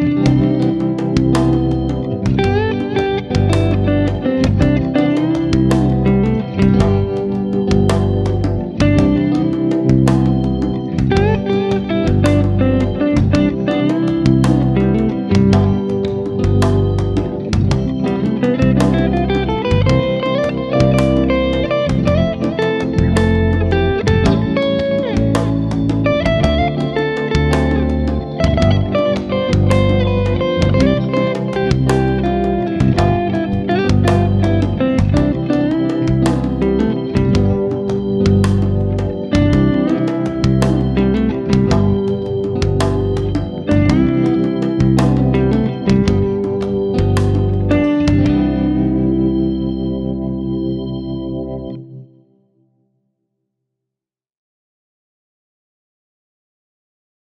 Bye.